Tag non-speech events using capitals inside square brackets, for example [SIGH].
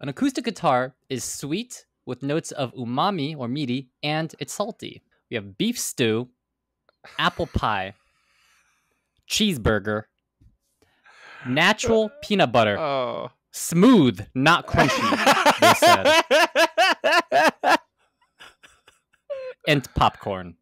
An acoustic guitar is sweet with notes of umami or meaty, and it's salty. We have beef stew, apple pie, cheeseburger, natural [LAUGHS] peanut butter, Oh. smooth, not crunchy, they said, [LAUGHS] and popcorn.